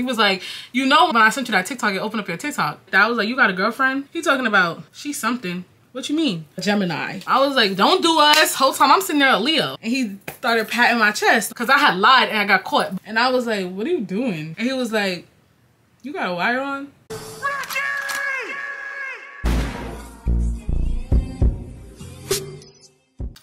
he was like, you know, when I sent you that TikTok, it opened up your TikTok. I was like, you got a girlfriend? He talking about, she's something. What you mean? Gemini. I was like, don't do us. Whole time I'm sitting there at Leo. And he started patting my chest because I had lied and I got caught. And I was like, what are you doing? And he was like, you got a wire on?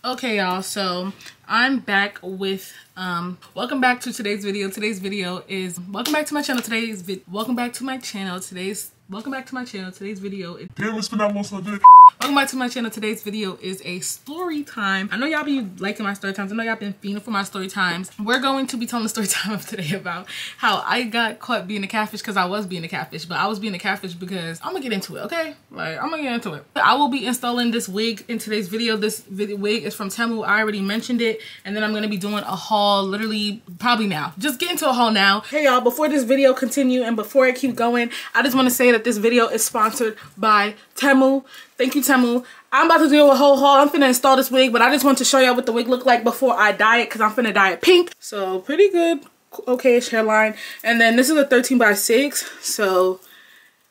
Okay, y'all, so I'm back with, um, welcome back to today's video. Today's video is, welcome back to my channel. Today's, welcome back to my channel. Today's, welcome back to my channel. Today's video is, Damn, it's been almost a day. Welcome back to my channel. Today's video is a story time. I know y'all be liking my story times. I know y'all been feeding for my story times. We're going to be telling the story time of today about how I got caught being a catfish because I was being a catfish, but I was being a catfish because I'm gonna get into it, okay? Like, I'm gonna get into it. I will be installing this wig in today's video. This video, wig is from Temu. I already mentioned it. And then I'm gonna be doing a haul literally probably now. Just get into a haul now. Hey y'all, before this video continue and before I keep going, I just wanna say that this video is sponsored by Temu. Thank you, Temu. I'm about to do a whole haul. I'm finna install this wig, but I just want to show y'all what the wig look like before I dye it because I'm finna dye it pink. So pretty good, okay-ish hairline. And then this is a 13 by 6, so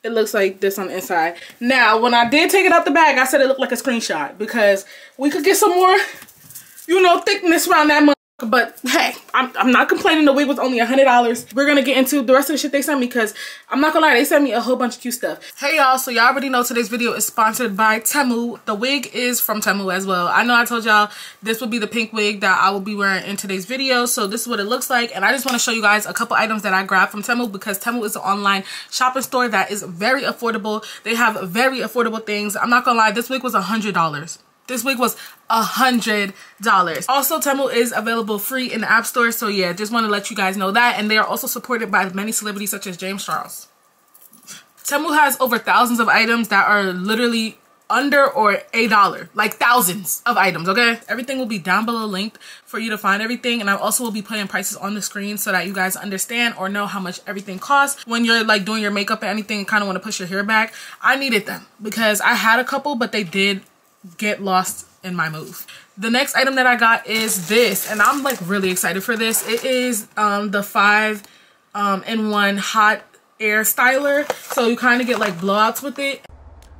it looks like this on the inside. Now, when I did take it out the bag, I said it looked like a screenshot because we could get some more, you know, thickness around that but hey, I'm, I'm not complaining. The wig was only a $100. We're going to get into the rest of the shit they sent me because I'm not going to lie, they sent me a whole bunch of cute stuff. Hey y'all, so y'all already know today's video is sponsored by Temu. The wig is from Temu as well. I know I told y'all this would be the pink wig that I will be wearing in today's video. So this is what it looks like. And I just want to show you guys a couple items that I grabbed from Temu because Temu is an online shopping store that is very affordable. They have very affordable things. I'm not going to lie, this wig was a $100. This wig was a hundred dollars. Also, Temu is available free in the App Store. So yeah, just want to let you guys know that. And they are also supported by many celebrities such as James Charles. Temu has over thousands of items that are literally under or a dollar like thousands of items okay everything will be down below linked for you to find everything and i also will be putting prices on the screen so that you guys understand or know how much everything costs when you're like doing your makeup or anything kind of want to push your hair back i needed them because i had a couple but they did get lost in my move. The next item that I got is this, and I'm like really excited for this. It is um, the five um, in one hot air styler. So you kind of get like blowouts with it.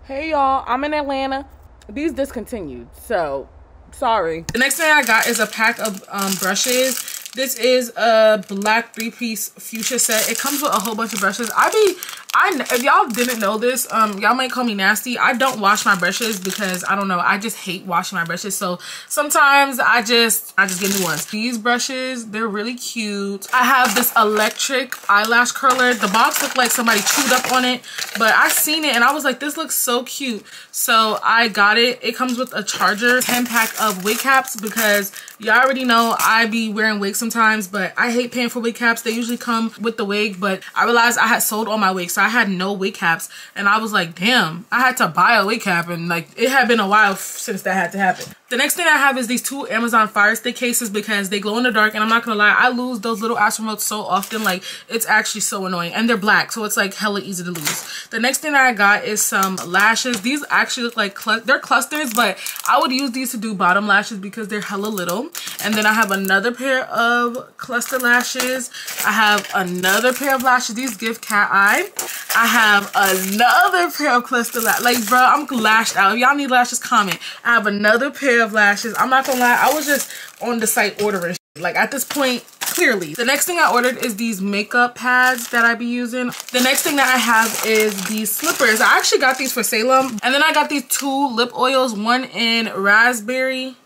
Hey y'all, I'm in Atlanta. These discontinued, so sorry. The next thing I got is a pack of um, brushes. This is a black three-piece fuchsia set. It comes with a whole bunch of brushes. I be I if y'all didn't know this, um, y'all might call me nasty. I don't wash my brushes because I don't know. I just hate washing my brushes. So sometimes I just I just get new ones. These brushes, they're really cute. I have this electric eyelash curler. The box looked like somebody chewed up on it, but I seen it and I was like, this looks so cute. So I got it. It comes with a charger, 10 pack of wig caps because y'all already know I be wearing wigs sometimes, but I hate paying for wig caps. They usually come with the wig, but I realized I had sold all my wigs. So I had no wig caps and I was like, damn, I had to buy a wig cap and like it had been a while since that had to happen. The next thing I have is these two Amazon Fire Stick cases because they glow in the dark and I'm not gonna lie, I lose those little Astro remotes so often, like it's actually so annoying and they're black so it's like hella easy to lose. The next thing I got is some lashes. These actually look like, cl they're clusters but I would use these to do bottom lashes because they're hella little. And then I have another pair of cluster lashes. I have another pair of lashes. These give cat eye. I have another pair of cluster lashes. Like bro, I'm lashed out. If y'all need lashes, comment. I have another pair of lashes. I'm not gonna lie, I was just on the site ordering. Like at this point, clearly. The next thing I ordered is these makeup pads that I be using. The next thing that I have is these slippers. I actually got these for Salem. And then I got these two lip oils, one in raspberry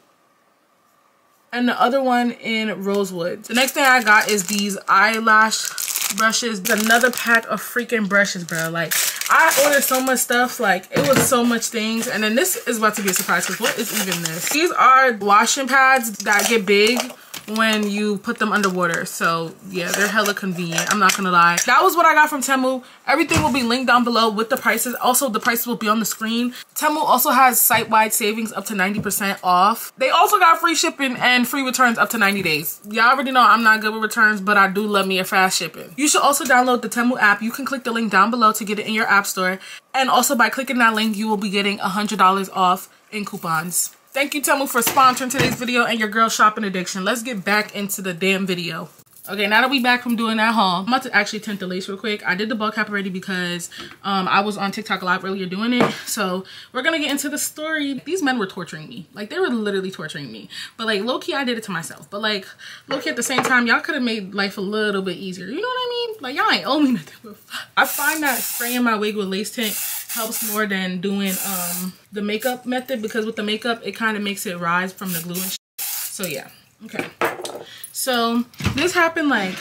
and the other one in rosewood. The next thing I got is these eyelash brushes. Another pack of freaking brushes, bro. Like I ordered so much stuff, like it was so much things. And then this is about to be a surprise because what is even this? These are washing pads that get big when you put them underwater. So yeah, they're hella convenient. I'm not gonna lie. That was what I got from Temu. Everything will be linked down below with the prices. Also, the prices will be on the screen. Temu also has site-wide savings up to 90% off. They also got free shipping and free returns up to 90 days. Y'all already know I'm not good with returns, but I do love me a fast shipping. You should also download the Temu app. You can click the link down below to get it in your app store. And also by clicking that link, you will be getting $100 off in coupons. Thank you, Temu, for sponsoring today's video and your girl shopping addiction. Let's get back into the damn video. Okay, now that we back from doing that haul, I'm about to actually tint the lace real quick. I did the ball cap already because um, I was on TikTok live earlier doing it. So we're gonna get into the story. These men were torturing me. Like they were literally torturing me. But like low-key, I did it to myself. But like low-key at the same time, y'all could have made life a little bit easier. You know what I mean? Like y'all ain't owe me nothing. I find that spraying my wig with lace tint helps more than doing um, the makeup method because with the makeup, it kind of makes it rise from the glue and So yeah, okay. So this happened like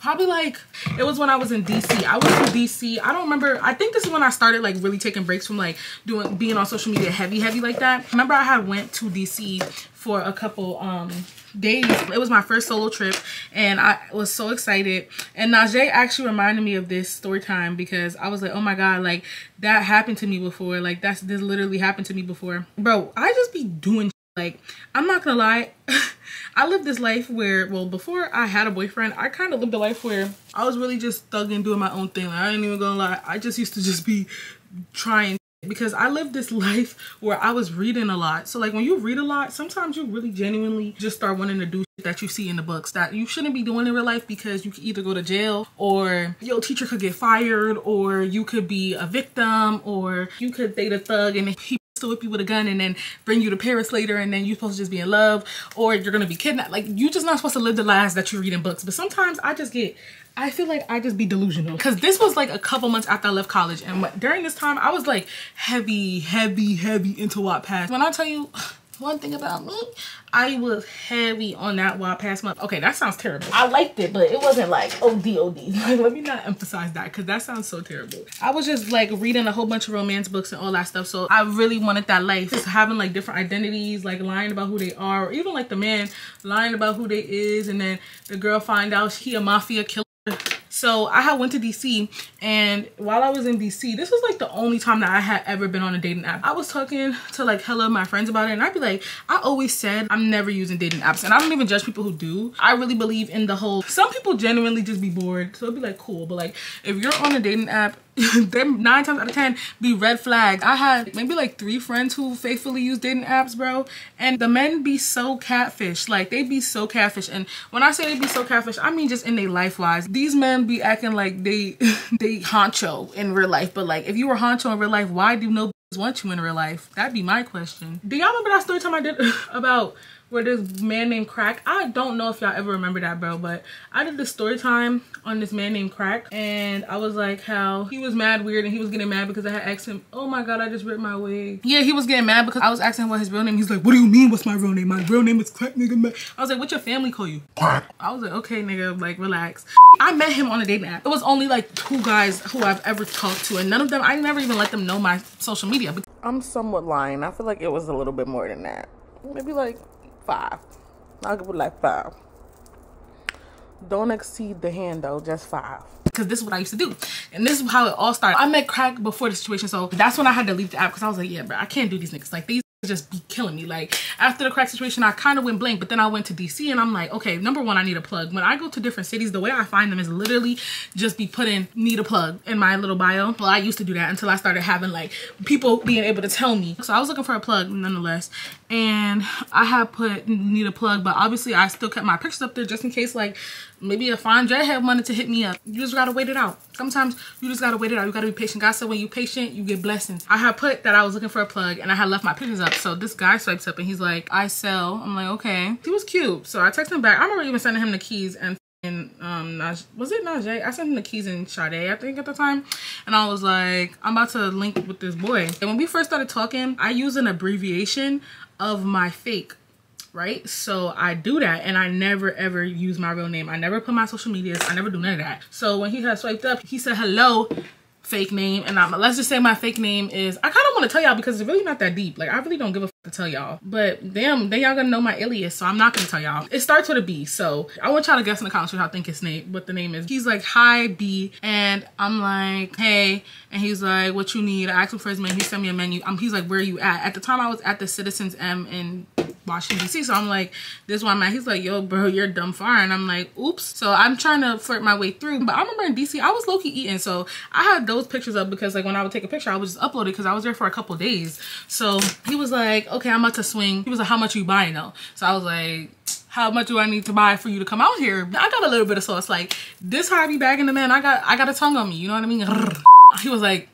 probably like it was when I was in DC. I was in DC. I don't remember. I think this is when I started like really taking breaks from like doing being on social media heavy heavy like that. Remember I had went to DC for a couple um days. It was my first solo trip and I was so excited. And Najee actually reminded me of this story time because I was like, oh my God, like that happened to me before. Like that's this literally happened to me before. Bro, I just be doing like, I'm not gonna lie. I lived this life where, well, before I had a boyfriend, I kind of lived a life where I was really just thugging, doing my own thing. Like, I ain't even gonna lie. I just used to just be trying because I lived this life where I was reading a lot. So like when you read a lot, sometimes you really genuinely just start wanting to do that you see in the books that you shouldn't be doing in real life because you could either go to jail or your teacher could get fired or you could be a victim or you could date a thug and he whip you with a gun and then bring you to Paris later and then you're supposed to just be in love or you're gonna be kidnapped. Like you're just not supposed to live the lives that you read in books. But sometimes I just get I feel like I just be delusional because this was like a couple months after I left college and during this time I was like heavy heavy heavy into Wattpad. When I tell you one thing about me, I was heavy on that Wattpad month. Okay, that sounds terrible. I liked it, but it wasn't like OD OD. Like, let me not emphasize that because that sounds so terrible. I was just like reading a whole bunch of romance books and all that stuff. So I really wanted that life. Just having like different identities, like lying about who they are, or even like the man lying about who they is, and then the girl find out he a mafia killer so I had went to DC and while I was in DC, this was like the only time that I had ever been on a dating app. I was talking to like hella my friends about it and I'd be like, I always said I'm never using dating apps and I don't even judge people who do. I really believe in the whole, some people genuinely just be bored. So it'd be like cool. But like if you're on a dating app them nine times out of ten be red flags. I had maybe like three friends who faithfully use dating apps, bro. And the men be so catfish. Like they be so catfish. And when I say they be so catfish, I mean just in their life wise. These men be acting like they they honcho in real life. But like if you were honcho in real life, why do no want you in real life? That'd be my question. Do y'all remember that story time I did about where this man named Crack. I don't know if y'all ever remember that, bro, but I did the story time on this man named Crack, and I was like how he was mad weird and he was getting mad because I had asked him, oh my god, I just ripped my wig. Yeah, he was getting mad because I was asking him what his real name. He's like, what do you mean what's my real name? My real name is Crack, nigga. man. I was like, what your family call you? Crack. I was like, okay, nigga, like relax. I met him on a dating app. It was only like two guys who I've ever talked to, and none of them, I never even let them know my social media. I'm somewhat lying. I feel like it was a little bit more than that. Maybe like five. I'll give it like five. Don't exceed the hand though, just five. Because this is what I used to do. And this is how it all started. I met crack before the situation. So that's when I had to leave the app because I was like, yeah, bro, I can't do these niggas. Like these just be killing me. Like after the crack situation, I kind of went blank, but then I went to DC and I'm like, okay, number one, I need a plug. When I go to different cities, the way I find them is literally just be putting need a plug in my little bio. Well, I used to do that until I started having like people being able to tell me. So I was looking for a plug nonetheless. And I had put need a plug, but obviously I still kept my pictures up there just in case like maybe a fine dreadhead wanted to hit me up. You just gotta wait it out. Sometimes you just gotta wait it out. You gotta be patient. God said when you patient, you get blessings. I had put that I was looking for a plug and I had left my pictures up. So this guy swipes up and he's like, I sell. I'm like, okay. He was cute. So I texted him back. I remember even sending him the keys and and um Naj was it Najee? I sent him the keys in Sade, I think at the time. And I was like, I'm about to link with this boy. And when we first started talking, I use an abbreviation of my fake right? So I do that and I never ever use my real name. I never put my social medias. I never do none of that. So when he had swiped up, he said hello fake name and I'm, let's just say my fake name is I kind of want to tell y'all because it's really not that deep. Like I really don't give a to tell y'all. But damn they y'all gonna know my alias so I'm not gonna tell y'all. It starts with a B so I want y'all to guess in the comments what y'all think his name what the name is. He's like hi B and I'm like hey and he's like what you need? I asked him for his menu he sent me a menu. Um, he's like where you at? At the time I was at the Citizens M in Washington DC. So I'm like, this is why I'm at. He's like, yo, bro, you're dumb far. And I'm like, oops. So I'm trying to flirt my way through. But I remember in DC, I was low-key eating. So I had those pictures up because like when I would take a picture, I would just upload it because I was there for a couple days. So he was like, okay, I'm about to swing. He was like, how much you buying though? So I was like, how much do I need to buy for you to come out here? I got a little bit of sauce. Like this be bagging the man. I got I got a tongue on me. You know what I mean? He was like,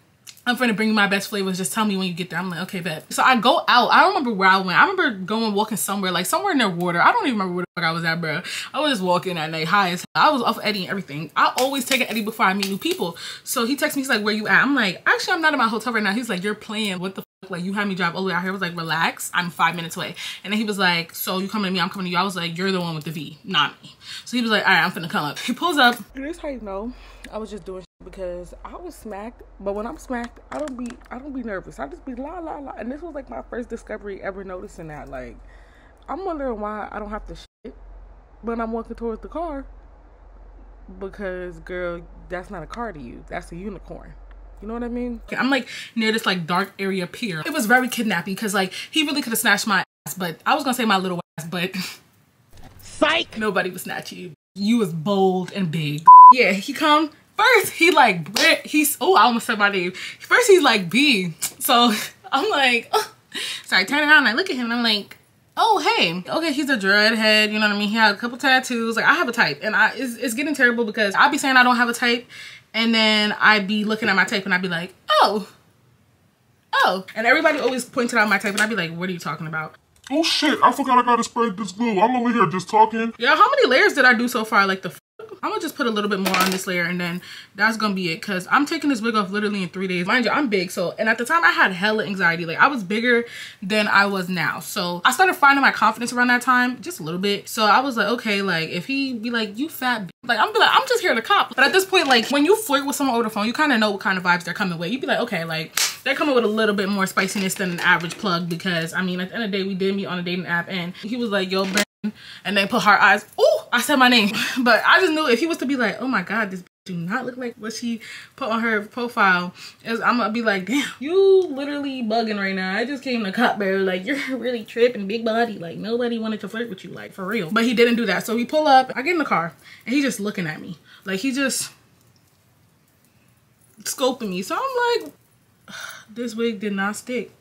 I'm gonna bring you my best flavors. Just tell me when you get there. I'm like, okay, bet. So I go out. I don't remember where I went. I remember going walking somewhere, like somewhere near water. I don't even remember where the fuck I was at, bro. I was just walking at night, high as hell. I was off Eddie and everything. I always take an Eddie before I meet new people. So he texts me, he's like, where you at? I'm like, actually, I'm not in my hotel right now. He's like, you're playing. What the? Like, you had me drive all the way out here. I was like, relax. I'm five minutes away. And then he was like, so you coming to me? I'm coming to you. I was like, you're the one with the V, not me. So he was like, all right, I'm finna come up. He pulls up. This how you know I was just doing because I was smacked. But when I'm smacked, I don't be I don't be nervous. I just be la la la. And this was like my first discovery ever noticing that. Like I'm wondering why I don't have to shit when I'm walking towards the car. Because girl, that's not a car to you. That's a unicorn. You know what I mean? I'm like near this like dark area pier. It was very kidnapping because like he really could have snatched my ass, but I was gonna say my little ass, but psych, nobody would snatch you. You was bold and big. Yeah, he come first. He like he's oh I almost said my name. First he's like B. So I'm like, oh. so I turn around and I look at him and I'm like, oh hey, okay he's a dreadhead. You know what I mean? He had a couple tattoos. Like I have a type, and I it's, it's getting terrible because i'll be saying I don't have a type, and then i'd be looking at my type and i'd be like, oh. Oh, and everybody always pointed out my type, and I'd be like, "What are you talking about?" Oh shit, I forgot I gotta spread this glue. I'm over here just talking. Yeah, how many layers did I do so far? Like the I'm gonna just put a little bit more on this layer and then that's gonna be it because I'm taking this wig off literally in three days. Mind you, I'm big. So, and at the time I had hella anxiety. Like I was bigger than I was now. So I started finding my confidence around that time just a little bit. So I was like, okay, like if he be like, you fat, like I'm be like, I'm just here to cop. But at this point, like when you flirt with someone over the phone, you kind of know what kind of vibes they're coming with. You'd be like, okay, like they're coming with a little bit more spiciness than an average plug because I mean, at the end of the day, we did meet on a dating app and he was like, yo, and they put her eyes. Oh, I said my name. But I just knew if he was to be like, oh my God, this do not look like what she put on her profile, is I'm gonna be like, damn, you literally bugging right now. I just came to cop bear. Like, you're really tripping, big body. Like, nobody wanted to flirt with you, like, for real. But he didn't do that. So we pull up, I get in the car, and he's just looking at me. Like, he just scoping me. So I'm like, this wig did not stick.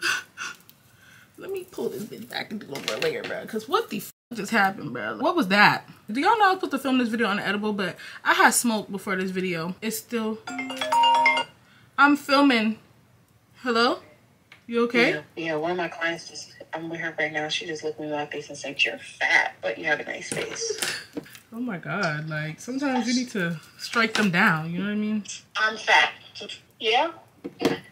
Let me pull this bitch back and do more layer, bro. Cause what the just happened, bro? What was that? Do y'all know I was supposed to film this video on edible, but I had smoked before this video. It's still, I'm filming. Hello? You okay? Yeah, yeah, one of my clients just, I'm with her right now. She just looked me in my face and said, you're fat, but you have a nice face. Oh my God. Like, sometimes you need to strike them down. You know what I mean? I'm fat. Yeah?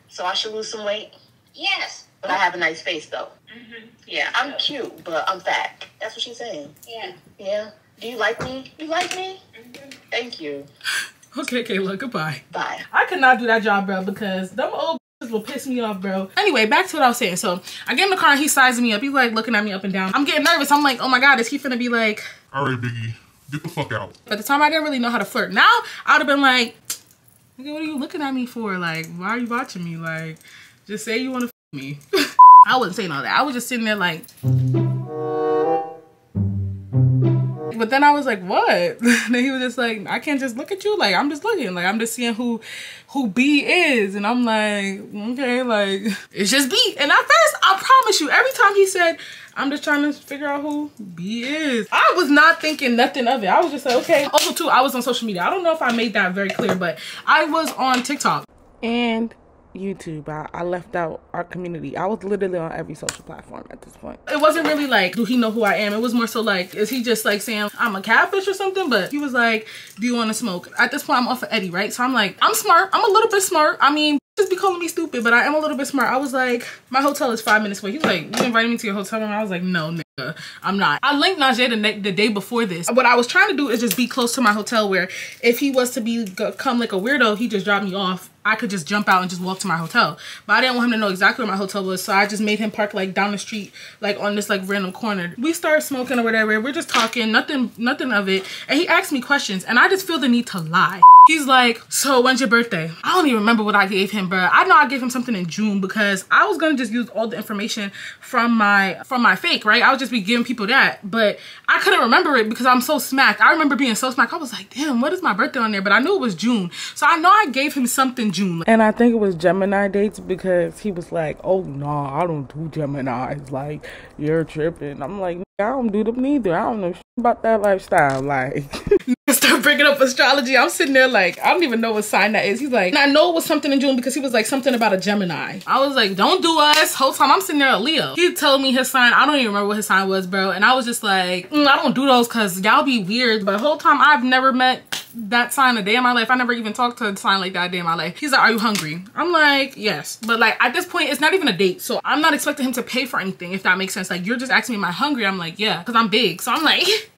So I should lose some weight? Yes. But I have a nice face, though. Mm-hmm. Yeah, I'm cute, but I'm fat. That's what she's saying. Yeah. Yeah. Do you like me? You like me? Mm-hmm. Thank you. Okay, Kayla, goodbye. Bye. I could not do that job, bro, because them old will piss me off, bro. Anyway, back to what I was saying. So I get in the car and he's sizing me up. He's like looking at me up and down. I'm getting nervous. I'm like, oh my God, is he finna be like... All right, Biggie, get the fuck out. At the time, I didn't really know how to flirt. Now, I would have been like, what are you looking at me for? Like, why are you watching me? Like, just say you want to me. I wasn't saying all that. I was just sitting there like... But then I was like, what? then he was just like, I can't just look at you. Like, I'm just looking. Like, I'm just seeing who who B is. And I'm like, okay, like, it's just B. And at first, I promise you, every time he said, I'm just trying to figure out who B is. I was not thinking nothing of it. I was just like, okay. Also, too, I was on social media. I don't know if I made that very clear, but I was on TikTok. And YouTube. I, I, left out our community. I was literally on every social platform at this point. It wasn't really like, do he know who I am? It was more so like, is he just like saying I'm a catfish or something? But he was like, do you want to smoke? At this point, I'm off of Eddie, right? So I'm like, I'm smart. I'm a little bit smart. I mean, just be calling me stupid, but I am a little bit smart. I was like, my hotel is five minutes away. He's like, you invited me to your hotel room? I was like, no, nigga, I'm not. I linked Najee the, the day before this. What I was trying to do is just be close to my hotel where if he was to be come like a weirdo, he just dropped me off I could just jump out and just walk to my hotel. But I didn't want him to know exactly where my hotel was. So I just made him park like down the street, like on this like random corner. We started smoking or whatever. We're just talking, nothing, nothing of it. And he asked me questions and I just feel the need to lie. He's like, so when's your birthday? I don't even remember what I gave him, but I know I gave him something in June because I was gonna just use all the information from my from my fake, right? I would just be giving people that, but I couldn't remember it because I'm so smacked. I remember being so smacked. I was like, damn, what is my birthday on there? But I knew it was June. So I know I gave him something June. And I think it was Gemini dates because he was like, "Oh no, nah, I don't do Gemini's. Like you're tripping." I'm like, "I don't do them neither. I don't know about that lifestyle." Like. start bringing up astrology. I'm sitting there like, I don't even know what sign that is. He's like, I know it was something in June because he was like something about a Gemini. I was like, don't do us. Whole time I'm sitting there a Leo. He told me his sign. I don't even remember what his sign was, bro. And I was just like, mm, I don't do those because y'all be weird. But whole time I've never met that sign a day in my life. I never even talked to a sign like that day in my life. He's like, are you hungry? I'm like, yes. But like at this point, it's not even a date. So I'm not expecting him to pay for anything, if that makes sense. Like you're just asking me, am I hungry? I'm like, yeah, because I'm big. So I'm like,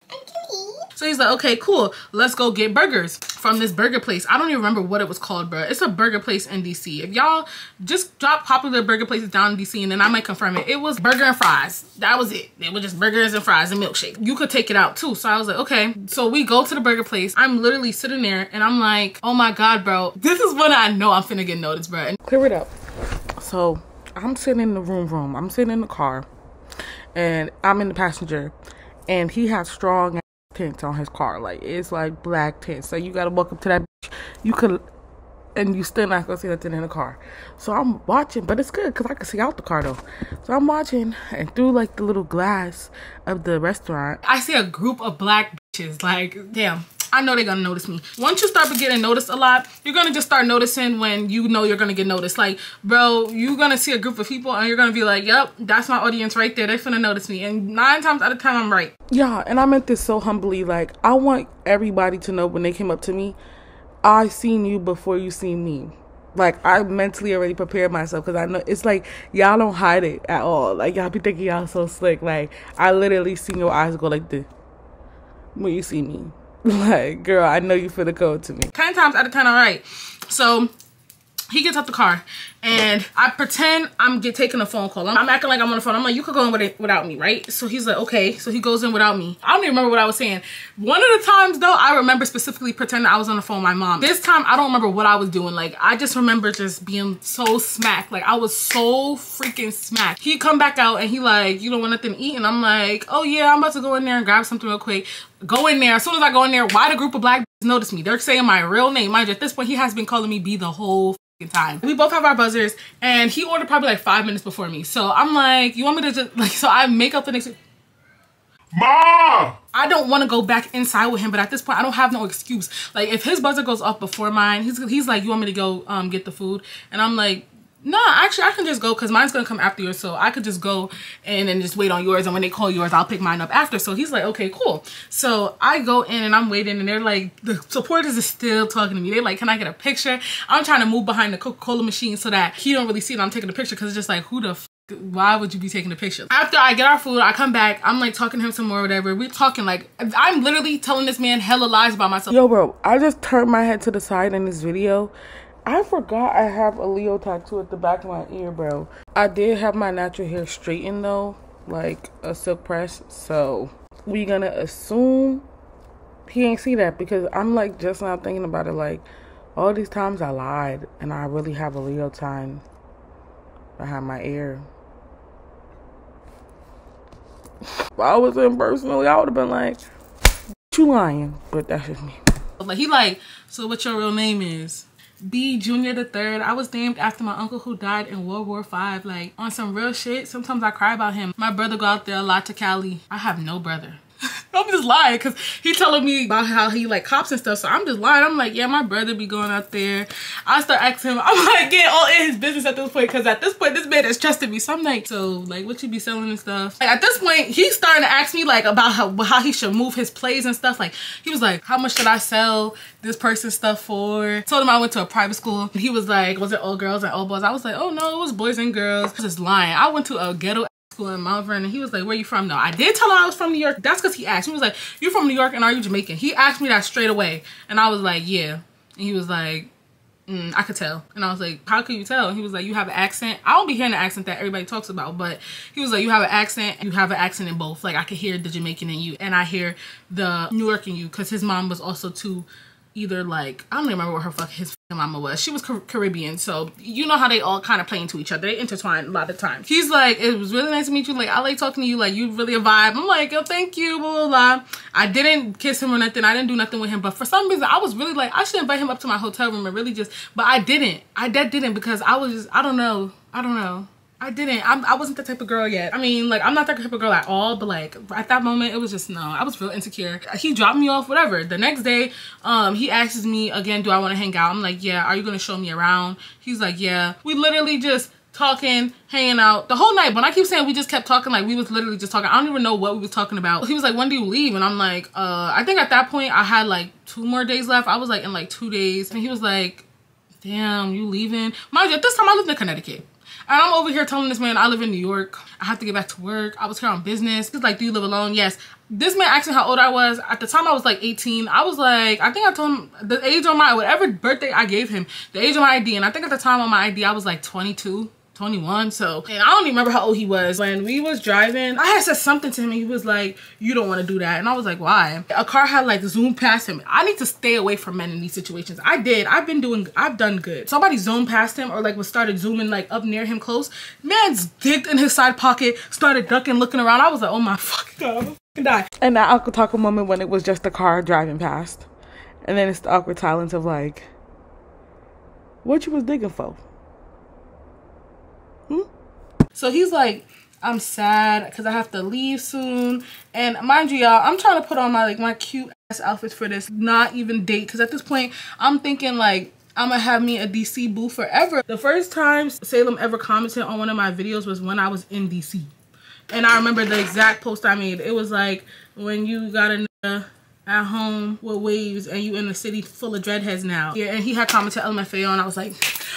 So he's like, okay, cool. Let's go get burgers from this burger place. I don't even remember what it was called, bro. It's a burger place in DC. If y'all just drop popular burger places down in DC and then I might confirm it. It was burger and fries. That was it. It was just burgers and fries and milkshake. You could take it out too. So I was like, okay. So we go to the burger place. I'm literally sitting there and I'm like, oh my God, bro. This is when I know I'm finna get noticed, bro. And Clear it up. So I'm sitting in the room room. I'm sitting in the car and I'm in the passenger and he has strong tints on his car. Like it's like black tint. So you gotta walk up to that. Bitch. You could, and you still not gonna see nothing in the car. So I'm watching, but it's good because I can see out the car though. So I'm watching, and through like the little glass of the restaurant, I see a group of black bitches. Like damn. I know they're gonna notice me. Once you start getting noticed a lot, you're gonna just start noticing when you know you're gonna get noticed. Like, bro, you're gonna see a group of people and you're gonna be like, yep, that's my audience right there. They're finna notice me. And nine times out of ten, I'm right. Yeah, and I meant this so humbly. Like, I want everybody to know when they came up to me, I seen you before you seen me like I mentally already prepared myself because I know it's like y'all don't hide it at all. Like y'all be thinking y'all so slick. Like I literally seen your eyes go like this when you see me. Like, girl, I know you feel the code to me. 10 times out of 10, all right. So he gets out the car and I pretend I'm get taking a phone call. I'm, I'm, acting like I'm on the phone. I'm like, you could go in with it, without me, right? So he's like, okay. So he goes in without me. I don't even remember what I was saying. One of the times though, I remember specifically pretending I was on the phone with my mom. This time, I don't remember what I was doing. Like, I just remember just being so smacked. Like, I was so freaking smacked. He come back out and he like, you don't want nothing to eat? And I'm like, oh yeah, I'm about to go in there and grab something real quick. Go in there. As soon as I go in there, why the group of black notice me? They're saying my real name. Mind you, at this point, he has been calling me B the whole time. We both have our buzzers and he ordered probably like five minutes before me. So I'm like, you want me to just like, so I make up the next. Ma! I don't want to go back inside with him, but at this point, I don't have no excuse. Like, if his buzzer goes off before mine, he's, he's like, you want me to go um, get the food? And I'm like, no, actually, I can just go because mine's going to come after yours. So I could just go and then just wait on yours. And when they call yours, I'll pick mine up after. So he's like, okay, cool. So I go in and I'm waiting and they're like, the supporters are still talking to me. They're like, can I get a picture? I'm trying to move behind the Coca-Cola machine so that he don't really see that I'm taking a picture because it's just like, who the why would you be taking a picture? After I get our food, I come back, I'm like talking to him some more, whatever. We're talking like, I'm literally telling this man hella lies about myself. Yo, bro, I just turned my head to the side in this video I forgot I have a Leo tattoo at the back of my ear, bro. I did have my natural hair straightened though, like a silk press. So we gonna assume he ain't see that because I'm like just now thinking about it. Like all these times I lied and I really have a Leo time behind my ear. If I was in personally, I would have been like, "You lying?" But that's just me. Like he like, so what your real name is? B Junior the third. I was named after my uncle who died in World War Five. Like on some real shit. Sometimes I cry about him. My brother go out there a lot to Cali. I have no brother. I'm just lying because he telling me about how he like cops and stuff. So I'm just lying. I'm like, yeah, my brother be going out there. I start asking him. I'm like, get all in his business at this point because at this point, this man has trusted me. So I'm like, so like, what you be selling and stuff? Like, at this point, he's starting to ask me like about how how he should move his plays and stuff. Like he was like, how much should I sell this person's stuff for? Told him I went to a private school. He was like, was it all girls and all boys? I was like, oh no, it was boys and girls. I was just lying. I went to a ghetto in Mount Vernon. He was like, where you from? No, I did tell him I was from New York. That's because he asked. He was like, you from New York and are you Jamaican? He asked me that straight away. And I was like, yeah. And he was like, mm, I could tell. And I was like, how could you tell? And he was like, you have an accent. I don't be hearing the accent that everybody talks about, but he was like, you have an accent. You have an accent in both. Like I could hear the Jamaican in you and I hear the New York in you because his mom was also too either like I don't even remember what her fuck his mama was. She was Caribbean, so you know how they all kind of play into each other. They intertwine a lot of times. He's like, it was really nice to meet you. Like I like talking to you. Like you really a vibe. I'm like, yo, thank you. Blah blah blah. I didn't kiss him or nothing. I didn't do nothing with him. But for some reason, I was really like, I should invite him up to my hotel room and really just. But I didn't. I that didn't because I was just. I don't know. I don't know. I didn't. I'm, I wasn't the type of girl yet. I mean, like, I'm not that type of girl at all, but like, at that moment, it was just, no, I was real insecure. He dropped me off, whatever. The next day, um, he asks me again, do I want to hang out? I'm like, yeah. Are you going to show me around? He's like, yeah. We literally just talking, hanging out the whole night. When I keep saying we just kept talking, like we was literally just talking. I don't even know what we was talking about. He was like, when do you leave? And I'm like, uh, I think at that point I had like two more days left. I was like in like two days. And he was like, damn, you leaving? Mind you, at this time I lived in Connecticut. And I'm over here telling this man I live in New York. I have to get back to work. I was here on business. He's like, do you live alone? Yes. This man asked me how old I was. At the time I was like 18. I was like, I think I told him the age on my, whatever birthday I gave him, the age of my ID. And I think at the time on my ID I was like 22. 21 so and i don't even remember how old he was. When we was driving i had said something to him he was like you don't want to do that and i was like why? A car had like zoomed past him. I need to stay away from men in these situations. I did. I've been doing i've done good. Somebody zoomed past him or like was started zooming like up near him close. Man's digged in his side pocket started ducking looking around. I was like oh my fucking god die. And that uncle taco moment when it was just the car driving past. And then it's the awkward silence of like what you was digging for? So he's like, I'm sad because I have to leave soon. And mind you, y'all, I'm trying to put on my like my cute ass outfits for this not even date. Because at this point, I'm thinking like I'm gonna have me a DC boo forever. The first time Salem ever commented on one of my videos was when I was in DC. And I remember the exact post I made. It was like, when you got a at home with waves and you in a city full of dreadheads now. Yeah, and he had commented LMFAO and I was like,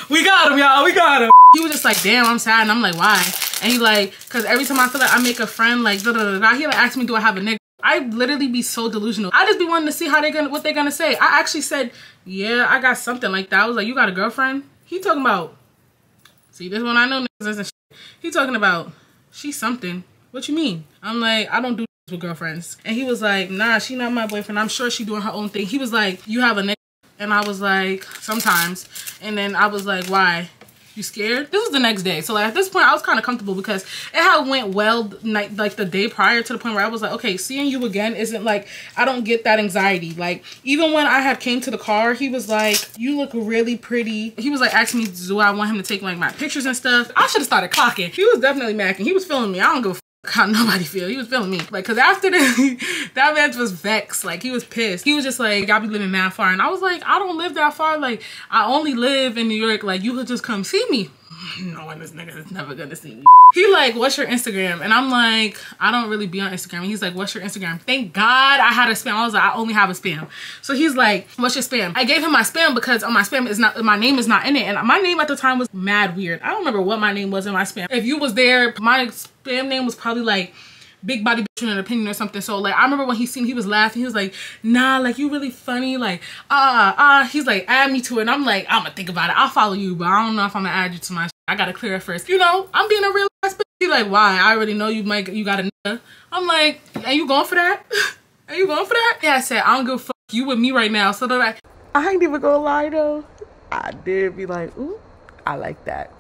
we got him, y'all, we got him. He was just like, damn, I'm sad. And I'm like, why? And he like, cause every time I feel like I make a friend, like, da da da da, he like ask me, do I have a nigga? I literally be so delusional. I just be wanting to see how they gonna, what they gonna say. I actually said, yeah, I got something like that. I was like, you got a girlfriend? He talking about, see, this one I know niggas isn't shit. He talking about, she's something. What you mean? I'm like, I don't do with girlfriends. And he was like, nah, she not my boyfriend. I'm sure she doing her own thing. He was like, you have a nigga? And I was like, sometimes. And then I was like, why? You scared? This was the next day. So like at this point I was kind of comfortable because it had went well night like the day prior to the point where I was like, okay, seeing you again isn't like I don't get that anxiety. Like even when I had came to the car, he was like, you look really pretty. He was like asking me, do I want him to take like my pictures and stuff? I should have started clocking. He was definitely macking. He was feeling me. I don't a how nobody feel. He was feeling me. Like, cause after that, that man was vexed. Like, he was pissed. He was just like, y'all be living that far. And I was like, I don't live that far. Like, I only live in New York. Like, you could just come see me. Knowing this nigga is never gonna see me. He like, what's your Instagram? And I'm like, I don't really be on Instagram. And he's like, what's your Instagram? Thank God I had a spam. I was like, I only have a spam. So he's like, what's your spam? I gave him my spam because on my spam is not, my name is not in it. And my name at the time was mad weird. I don't remember what my name was in my spam. If you was there, my spam name was probably like big body bitch in an opinion or something. So like I remember when he seen he was laughing, he was like, nah, like you really funny. Like, ah, uh, ah, uh. he's like, add me to it. And I'm like, I'm gonna think about it. I'll follow you, but I don't know if I'm gonna add you to my I gotta clear it first. You know, I'm being a real ass bitch. Like, why? I already know you might you got a nigga. I'm like, are you going for that? are you going for that? Yeah, I said, I don't give a fuck you with me right now. So they're like, I ain't even gonna lie though. I did be like, ooh, I like that.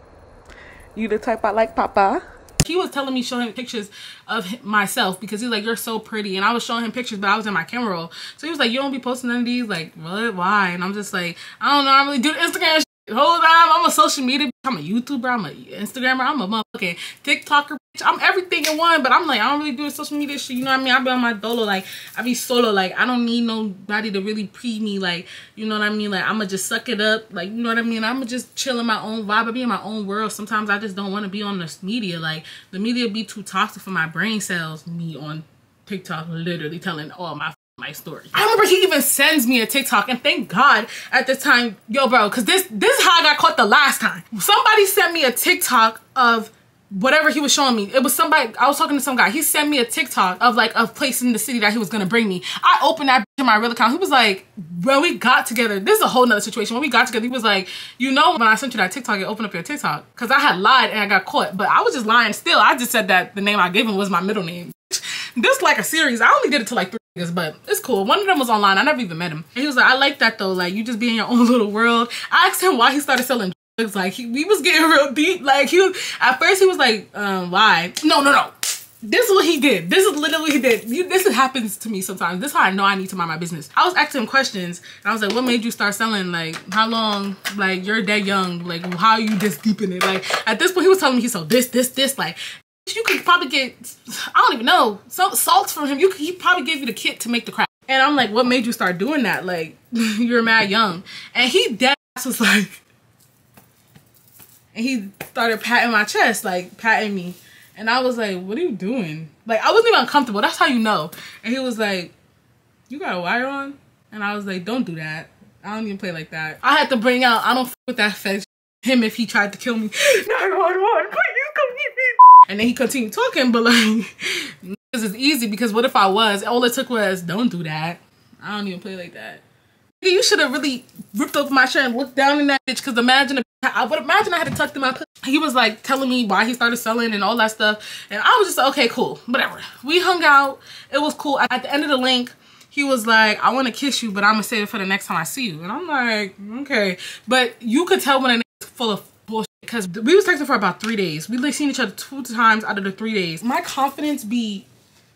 You the type I like, Papa he was telling me showing pictures of myself because he's like you're so pretty. And i was showing him pictures but i was in my camera roll. So he was like you don't be posting none of these. Like what? Why? And i'm just like i don't know. I really do instagram the on, I'm a social media I'm a YouTuber, I'm a Instagrammer, I'm a motherfucking TikToker, bitch. I'm everything in one, but I'm like, I don't really do social media shit, you know what I mean? I be on my dolo, like, I be solo, like, I don't need nobody to really pre me, like, you know what I mean? Like, I'ma just suck it up, like, you know what I mean? I'ma just chill in my own vibe, I be in my own world. Sometimes I just don't want to be on this media, like, the media be too toxic for my brain cells, me on TikTok, literally telling all my my story. I remember he even sends me a TikTok and thank God at this time, yo bro, cause this this is how I got caught the last time. Somebody sent me a TikTok of whatever he was showing me. It was somebody, I was talking to some guy. He sent me a TikTok of like a place in the city that he was gonna bring me. I opened that in my real account. He was like, when we got together, this is a whole nother situation. When we got together, he was like, you know, when I sent you that TikTok, it opened up your TikTok. Cause I had lied and I got caught, but I was just lying still. I just said that the name I gave him was my middle name. This like a series. I only did it to like three but it's cool. One of them was online. I never even met him. And he was like, I like that though. Like you just be in your own little world. I asked him why he started selling drugs. Like he, was getting real deep. Like he was at first he was like, um, why? No, no, no. This is what he did. This is literally what he did. You, this happens to me sometimes. This is how I know I need to mind my business. I was asking him questions. And I was like, what made you start selling? Like, how long? Like, you're that young. Like, how you this deep in it? Like, at this point, he was telling me he sold this, this, this. Like, you could probably get, I don't even know, some salts from him. You he probably gave you the kit to make the crack. And I'm like, what made you start doing that? Like, you're mad young. And he dead was like, and he started patting my chest, like patting me. And I was like, what are you doing? Like, I wasn't even uncomfortable. That's how you know. And he was like, you got a wire on? And I was like, don't do that. I don't even play like that. I had to bring out, I don't with that fetish. Him if he tried to kill me. 911, please. And then he continued talking, but like, this is easy because what if I was? All it took was, don't do that. I don't even play like that. You should have really ripped open my shirt and looked down in that bitch. Cause imagine, I would imagine I had to tuck in my. He was like telling me why he started selling and all that stuff, and I was just like, okay, cool, whatever. We hung out. It was cool. At the end of the link, he was like, I want to kiss you, but I'm gonna save it for the next time I see you. And I'm like, okay, but you could tell when a nigga's full of because we was texting for about three days. We like seen each other two times out of the three days. My confidence be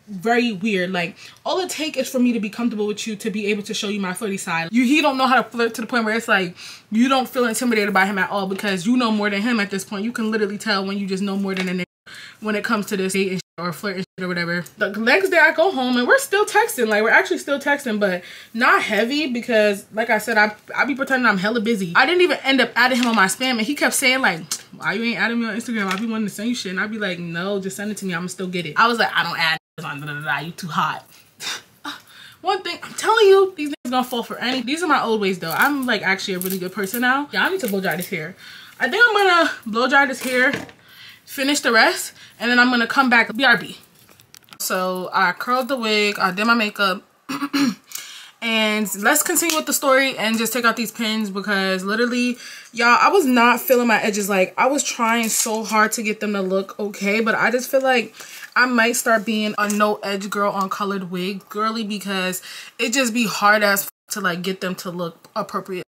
very weird. Like all it take is for me to be comfortable with you to be able to show you my flirty side. You he don't know how to flirt to the point where it's like you don't feel intimidated by him at all because you know more than him at this point. You can literally tell when you just know more than a nigga when it comes to this date or flirt or whatever. The next day I go home and we're still texting. Like we're actually still texting, but not heavy because like I said, I I be pretending I'm hella busy. I didn't even end up adding him on my spam and he kept saying like, why you ain't adding me on Instagram? I be wanting to send you shit. And I'd be like, no, just send it to me. I'ma still get it. I was like, I don't add on da, da, da, you too hot. One thing, I'm telling you, these niggas gonna fall for any. These are my old ways though. I'm like actually a really good person now. Yeah, I need to blow dry this hair. I think I'm gonna blow dry this hair, finish the rest, and then I'm gonna come back BRB. So I curled the wig, I did my makeup, and let's continue with the story and just take out these pins because literally, y'all, I was not feeling my edges. Like I was trying so hard to get them to look okay, but I just feel like I might start being a no edge girl on colored wig girly because it just be hard as to like get them to look appropriate.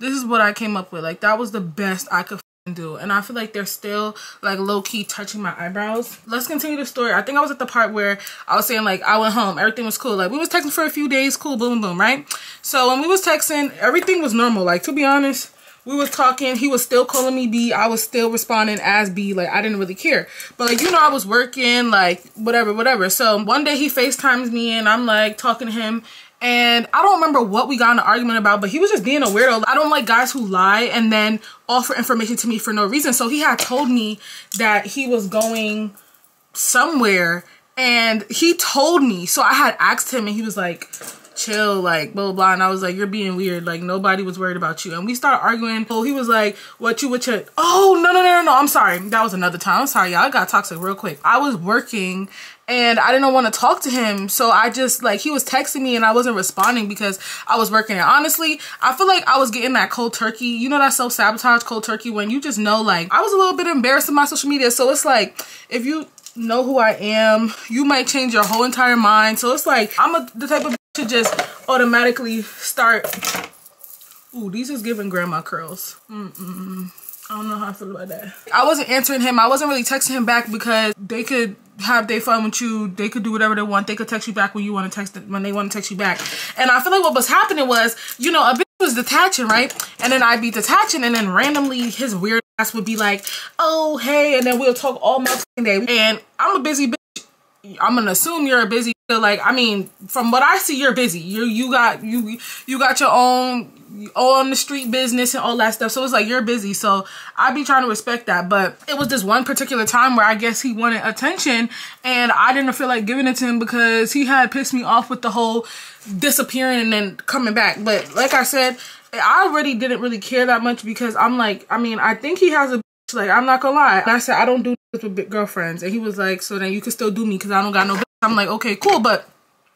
This is what I came up with. Like that was the best I could do and I feel like they're still like low-key touching my eyebrows. Let's continue the story. I think I was at the part where I was saying like I went home, everything was cool. Like we was texting for a few days, cool, boom, boom, right? So when we was texting, everything was normal. Like to be honest, we was talking he was still calling me b i was still responding as b like i didn't really care but like you know i was working like whatever whatever so one day he facetimes me and i'm like talking to him and I don't remember what we got in an argument about, but he was just being a weirdo. I don't like guys who lie and then offer information to me for no reason. So he had told me that he was going somewhere and he told me. So I had asked him and he was like, chill, like blah, blah, blah. And I was like, you're being weird. Like nobody was worried about you. And we started arguing. Oh, he was like, what you with your, oh, no, no, no, no, no. I'm sorry. That was another time. I'm sorry, y'all. I got toxic real quick. I was working and I didn't want to talk to him. So I just like, he was texting me and I wasn't responding because I was working. And honestly, I feel like I was getting that cold turkey. You know that self-sabotage cold turkey when you just know like, I was a little bit embarrassed in my social media. So it's like, if you know who I am, you might change your whole entire mind. So it's like, I'm a, the type of to just automatically start. Ooh, these is giving grandma curls. Mm -mm. I don't know how I feel about that. I wasn't answering him. I wasn't really texting him back because they could have their fun with you. They could do whatever they want. They could text you back when you want to text when they want to text you back. And I feel like what was happening was, you know, a bitch was detaching, right? And then I'd be detaching and then randomly his weird ass would be like, oh, hey. And then we'll talk all my day. And I'm a busy bitch. I'm gonna assume you're a busy like I mean from what I see you're busy. You you got you you got your own on the street business and all that stuff. So it's like you're busy. So I'd be trying to respect that. But it was this one particular time where I guess he wanted attention and I didn't feel like giving it to him because he had pissed me off with the whole disappearing and then coming back. But like I said I already didn't really care that much because I'm like I mean I think he has a like I'm not gonna lie I said I don't do this with girlfriends and he was like so then you can still do me because I don't got no I'm like, okay, cool. But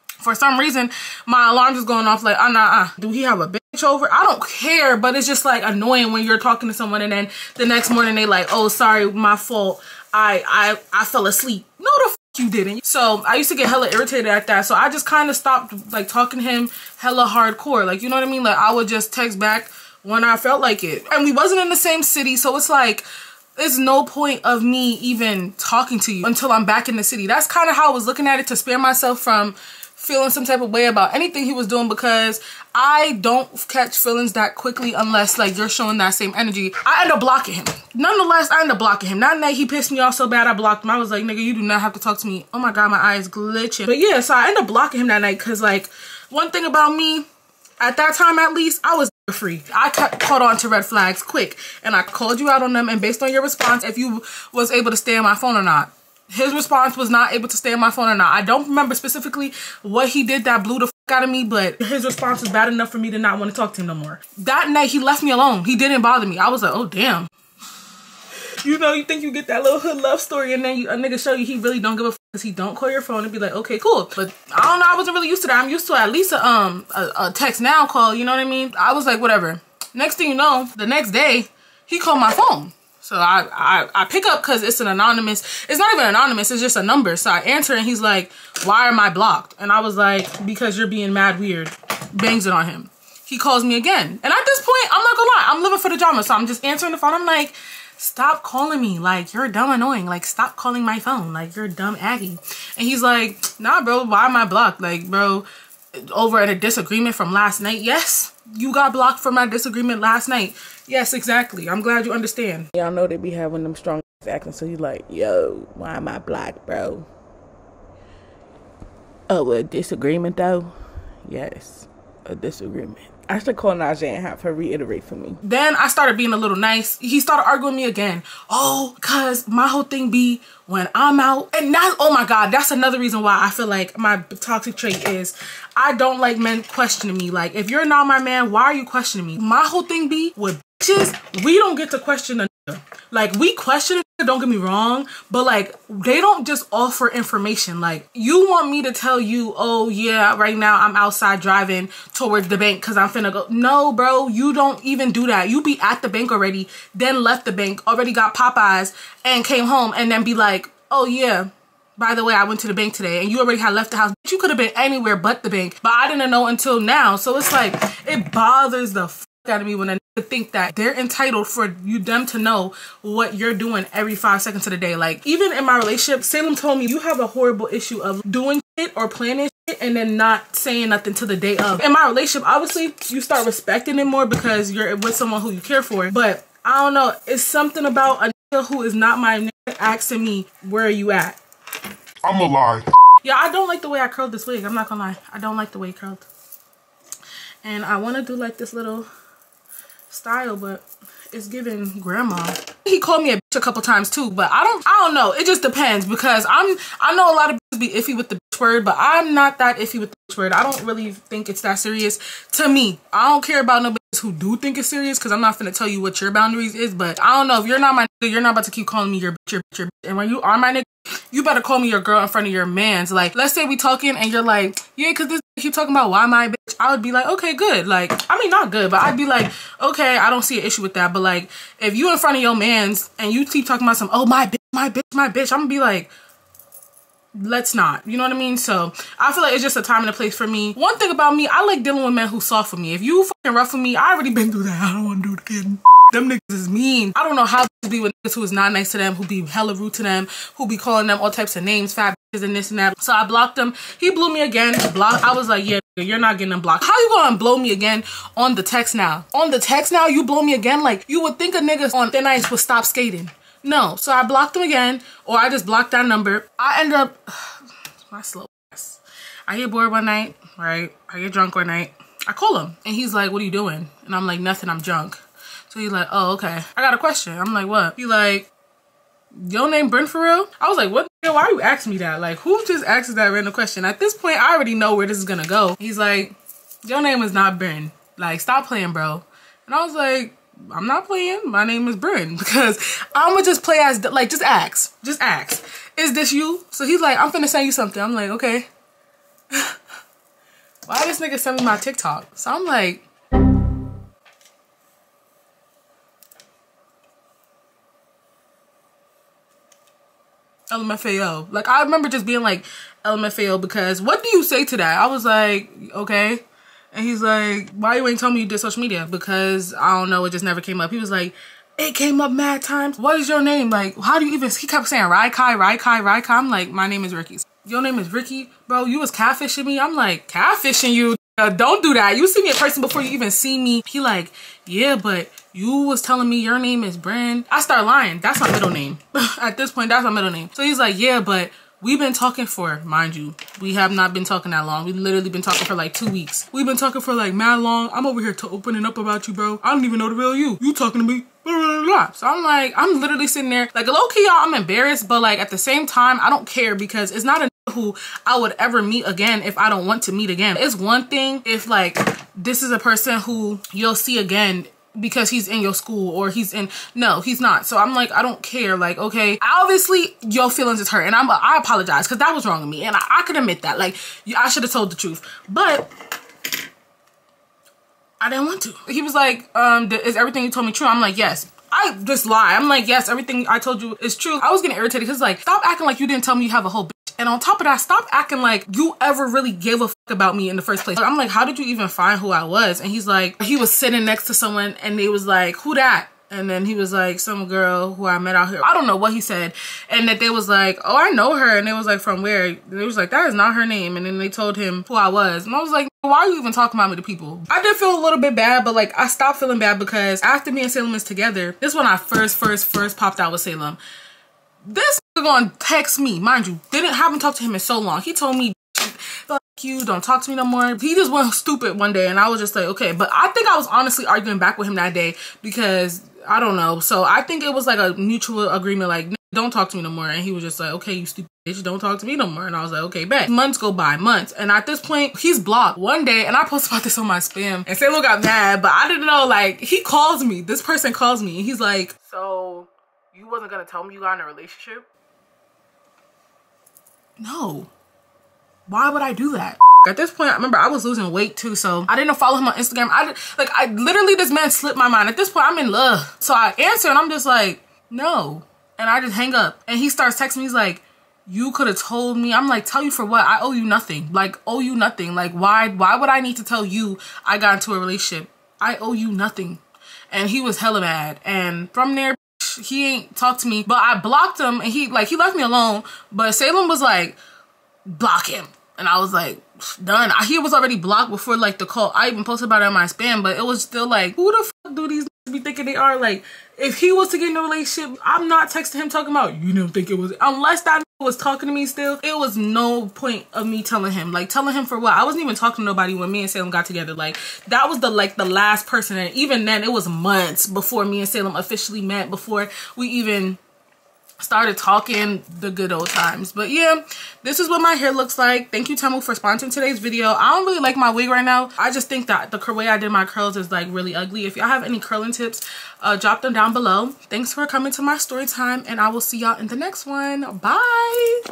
for some reason, my alarm is going off like, uh, nah, uh. Do he have a bitch over? I don't care, but it's just like annoying when you're talking to someone and then the next morning they like, oh, sorry, my fault. I, I, I fell asleep. No, the you didn't. So I used to get hella irritated at that. So I just kind of stopped like talking to him hella hardcore. Like, you know what I mean? Like I would just text back when I felt like it. And we wasn't in the same city. So it's like, there's no point of me even talking to you until I'm back in the city. That's kind of how I was looking at it to spare myself from feeling some type of way about anything he was doing because I don't catch feelings that quickly unless like you're showing that same energy. I end up blocking him. Nonetheless, I end up blocking him. Not that he pissed me off so bad I blocked him. I was like, nigga, you do not have to talk to me. Oh my god, my eyes glitching. But yeah, so I end up blocking him that night because like one thing about me, at that time at least, I was free. I caught on to red flags quick and I called you out on them and based on your response, if you was able to stay on my phone or not his response was not able to stay on my phone or not. I don't remember specifically what he did that blew the out of me, but his response was bad enough for me to not want to talk to him no more. That night, he left me alone. He didn't bother me. I was like, oh, damn. You know, you think you get that little hood love story and then you, a nigga show you he really don't give a because he don't call your phone and be like, okay, cool. But I don't know, I wasn't really used to that. I'm used to at least a, um, a, a text now call, you know what I mean? I was like, whatever. Next thing you know, the next day, he called my phone. So I, I, I pick up because it's an anonymous, it's not even anonymous, it's just a number. So I answer and he's like, why am I blocked? And I was like, because you're being mad weird. Bangs it on him. He calls me again. And at this point, I'm not gonna lie, I'm living for the drama. So I'm just answering the phone. I'm like, stop calling me. Like, you're dumb annoying. Like, stop calling my phone. Like, you're dumb Aggie. And he's like, nah, bro, why am I blocked? Like, bro, over at a disagreement from last night. Yes, you got blocked from my disagreement last night. Yes, exactly. I'm glad you understand. Y'all know they be having them strong acting. so he's like, yo, why am I blocked, bro? Oh, a disagreement though? Yes, a disagreement. I should call Najee and have her reiterate for me. Then I started being a little nice. He started arguing me again. Oh, cause my whole thing be when I'm out. And that, oh my God, that's another reason why I feel like my toxic trait is I don't like men questioning me. Like, if you're not my man, why are you questioning me? My whole thing be with bitches, we don't get to question a. Like, we question a don't get me wrong, but like, they don't just offer information. Like, you want me to tell you, oh yeah, right now I'm outside driving towards the bank because I'm finna go. No, bro, you don't even do that. You be at the bank already, then left the bank, already got Popeyes, and came home, and then be like, oh yeah, by the way, I went to the bank today and you already had left the house. You could have been anywhere but the bank, but I didn't know until now. So it's like, it bothers the out of me when I think that they're entitled for you them to know what you're doing every five seconds of the day. Like even in my relationship, Salem told me you have a horrible issue of doing it or planning it and then not saying nothing to the day of. In my relationship, obviously you start respecting it more because you're with someone who you care for. But I don't know, it's something about a nigga who is not my nigga asking me, where are you at? I'm a lie. Yeah, I don't like the way I curled this wig. I'm not gonna lie. I don't like the way it curled. And I want to do like this little style, but it's giving grandma. He called me a bitch a couple times too, but I don't I don't know. It just depends because I'm I know a lot of bitches be iffy with the bitch word, but I'm not that iffy with the bitch word. I don't really think it's that serious to me. I don't care about no bitches who do think it's serious because I'm not gonna tell you what your boundaries is, but I don't know. If you're not my nigga, you're not about to keep calling me your bitch, your bitch, your bitch. And when you are my nigga, you better call me your girl in front of your mans. Like, let's say we talking and you're like, yeah, because this keep talking about why my bitch. I would be like, okay, good. Like, I mean, not good, but I'd be like, okay, I don't see an issue with that. But like, if you in front of your mans and you keep talking about some, oh, my bitch, my bitch, my bitch, I'm gonna be like, let's not you know what i mean so i feel like it's just a time and a place for me one thing about me i like dealing with men who soft for me if you fucking rough with me i already been through that i don't want to do it again them niggas is mean i don't know how to be with niggas who is not nice to them who be hella rude to them who be calling them all types of names fat and this and that so i blocked him he blew me again blocked i was like yeah you're not getting blocked how you gonna blow me again on the text now on the text now you blow me again like you would think a nigga on thin ice would stop skating no. So I blocked him again, or I just blocked that number. I end up, my slow ass. I get bored one night, right? I get drunk one night. I call him, and he's like, what are you doing? And I'm like, nothing, I'm drunk. So he's like, oh, okay. I got a question. I'm like, what? He like, your name Bryn for real? I was like, what why you asking me that? Like, who just asks that random question? At this point, I already know where this is gonna go. He's like, your name is not Bryn. Like, stop playing, bro. And I was like, I'm not playing. My name is Bryn because I'm gonna just play as like just ask, just ask. Is this you? So he's like, I'm finna send you something. I'm like, okay. Why this nigga send me my TikTok? So I'm like. LMFAO. Like I remember just being like LMFAO because what do you say to that? I was like, okay. And he's like, why you ain't tell me you did social media? Because I don't know, it just never came up. He was like, it came up mad times. What is your name? Like, how do you even, he kept saying Raikai, Raikai, Raikai. I'm like, my name is Rykky. Your name is Rykky? Bro, you was catfishing me? I'm like, catfishing you? Uh, don't do that. You see me in person before you even see me. He like, yeah, but you was telling me your name is Brand. I start lying. That's my middle name. At this point, that's my middle name. So he's like, yeah, but We've been talking for, mind you, we have not been talking that long. We've literally been talking for like two weeks. We've been talking for like mad long. I'm over here to opening up about you, bro. I don't even know the real you. You talking to me. So I'm like, I'm literally sitting there like low key, y'all, I'm embarrassed, but like at the same time, I don't care because it's not a who I would ever meet again if I don't want to meet again. It's one thing if like this is a person who you'll see again because he's in your school or he's in no he's not. So i'm like i don't care. Like okay. Obviously your feelings is hurt and i'm i apologize because that was wrong of me and i, I could admit that. Like i should have told the truth. But i didn't want to. He was like um is everything you told me true? I'm like yes. I just lie. I'm like, yes, everything I told you is true. I was getting irritated because like, stop acting like you didn't tell me you have a whole and on top of that, stop acting like you ever really gave a fuck about me in the first place. I'm like, how did you even find who I was? And he's like, he was sitting next to someone and they was like, who that? And then he was like, some girl who I met out here. I don't know what he said. And that they was like, oh, I know her. And they was like, from where? They was like, that is not her name. And then they told him who I was. And I was like, why are you even talking about me to people? I did feel a little bit bad, but like I stopped feeling bad because after me and Salem was together, this when I first, first, first popped out with Salem. This gonna text me, mind you, didn't haven't talked to him in so long. He told me, fuck you, don't talk to me no more. He just went stupid one day and I was just like, okay. But I think I was honestly arguing back with him that day because I don't know. So I think it was like a mutual agreement, like, don't talk to me no more. And he was just like, okay, you stupid bitch, don't talk to me no more. And I was like, okay, bet. Months go by, months. And at this point, he's blocked. One day, and I posted about this on my spam, and Salem got mad, but I didn't know, like, he calls me. This person calls me, and he's like, so you wasn't gonna tell me you got in a relationship? No. Why would I do that? At this point, I remember I was losing weight too, so I didn't follow him on Instagram. I like I literally this man slipped my mind. At this point, I'm in love. So I answer and I'm just like, no. And I just hang up. And he starts texting me, he's like, you could have told me. I'm like, tell you for what? I owe you nothing. Like, owe you nothing. Like, why why would I need to tell you I got into a relationship? I owe you nothing. And he was hella mad. And from there, he ain't talked to me. But I blocked him and he like he left me alone. But Salem was like, block him. And I was like, done. He was already blocked before like the call. I even posted about it on my spam, but it was still like, who the fuck do these be thinking they are? Like, if he was to get in a relationship, I'm not texting him talking about you didn't think it was unless that was talking to me still. It was no point of me telling him. Like telling him for what? I wasn't even talking to nobody when me and Salem got together. Like that was the like the last person and even then it was months before me and Salem officially met, before we even started talking the good old times. But yeah this is what my hair looks like. Thank you Temu for sponsoring today's video. I don't really like my wig right now. I just think that the way I did my curls is like really ugly. If y'all have any curling tips uh, drop them down below. Thanks for coming to my story time and I will see y'all in the next one. Bye